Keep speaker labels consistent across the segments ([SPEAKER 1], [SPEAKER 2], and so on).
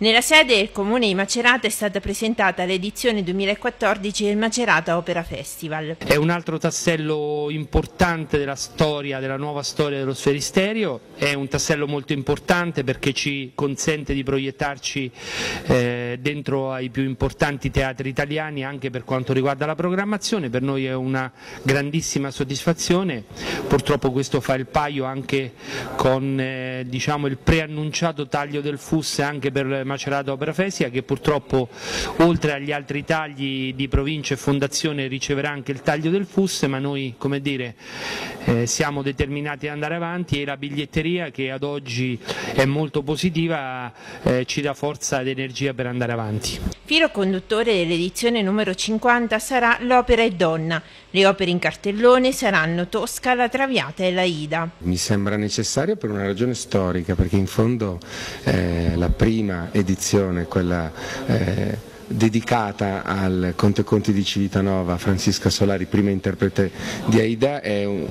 [SPEAKER 1] Nella sede del Comune di Macerata è stata presentata l'edizione 2014 del Macerata Opera Festival.
[SPEAKER 2] È un altro tassello importante della storia, della nuova storia dello sferisterio, è un tassello molto importante perché ci consente di proiettarci eh, dentro ai più importanti teatri italiani anche per quanto riguarda la programmazione, per noi è una grandissima soddisfazione, purtroppo questo fa il paio anche con eh, diciamo, il preannunciato taglio del FUS anche per Macerata Opera Fesia che purtroppo oltre agli altri tagli di provincia e fondazione riceverà anche il taglio del FUS ma noi come dire, eh, siamo determinati ad andare avanti e la biglietteria che ad oggi è molto positiva eh, ci dà forza ed energia per andare avanti.
[SPEAKER 1] Filo conduttore dell'edizione numero 50 sarà l'opera e donna. Le opere in cartellone saranno Tosca, la Traviata e la Ida.
[SPEAKER 3] Mi sembra necessario per una ragione storica perché in fondo eh, la prima edizione, quella eh, dedicata al Conte Conti di Civitanova, Francisca Solari, prima interprete di Aida, è un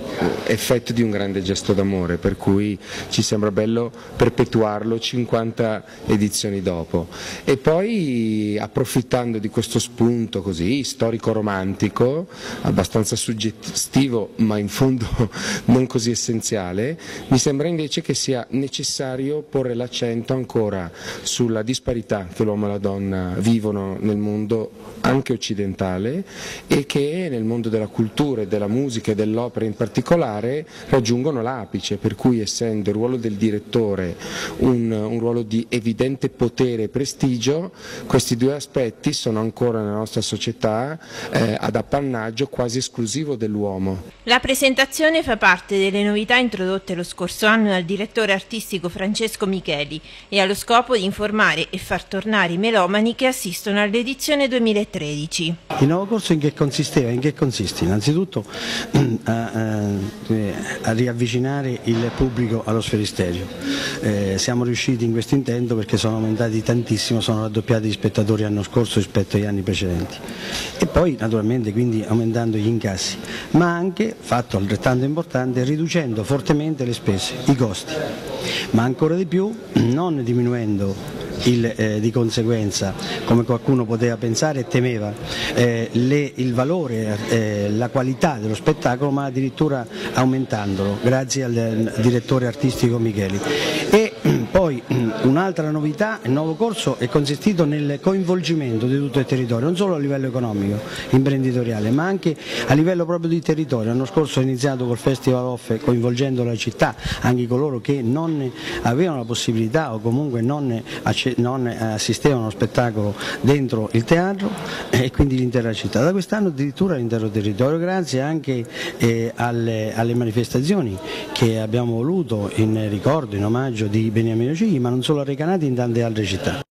[SPEAKER 3] effetto di un grande gesto d'amore, per cui ci sembra bello perpetuarlo 50 edizioni dopo. E poi approfittando di questo spunto così storico-romantico, abbastanza suggestivo ma in fondo non così essenziale, mi sembra invece che sia necessario porre l'accento ancora sulla disparità che l'uomo e la donna vivono nel mondo anche occidentale e che nel mondo della cultura e della musica e dell'opera in particolare raggiungono l'apice, per cui essendo il ruolo del direttore un, un ruolo di evidente potere e prestigio, questi due aspetti sono ancora nella nostra società eh, ad appannaggio quasi esclusivo dell'uomo.
[SPEAKER 1] La presentazione fa parte delle novità introdotte lo scorso anno dal direttore artistico Francesco Micheli e ha lo scopo di informare e far tornare i melomani che assistono all'edizione 2013.
[SPEAKER 4] Il nuovo corso in che consisteva? In che consiste? Innanzitutto a, a riavvicinare il pubblico allo sferisterio. Eh, siamo riusciti in questo intento perché sono aumentati tantissimo, sono raddoppiati gli spettatori l'anno scorso rispetto agli anni precedenti. E poi naturalmente quindi aumentando gli incassi, ma anche, fatto altrettanto importante, riducendo fortemente le spese, i costi, ma ancora di più non diminuendo il, eh, di conseguenza, come qualcuno poteva pensare e temeva, eh, le, il valore, eh, la qualità dello spettacolo, ma addirittura aumentandolo, grazie al, al direttore artistico Micheli. Poi un'altra novità, il nuovo corso è consistito nel coinvolgimento di tutto il territorio, non solo a livello economico, imprenditoriale, ma anche a livello proprio di territorio. L'anno scorso ho iniziato col Festival Off coinvolgendo la città, anche coloro che non avevano la possibilità o comunque non, non assistevano allo spettacolo dentro il teatro e quindi l'intera città. Da quest'anno addirittura l'intero territorio, grazie anche eh, alle, alle manifestazioni che abbiamo voluto in ricordo, in omaggio di Beniamino Cigli, ma non solo a Recanati, in tante altre città.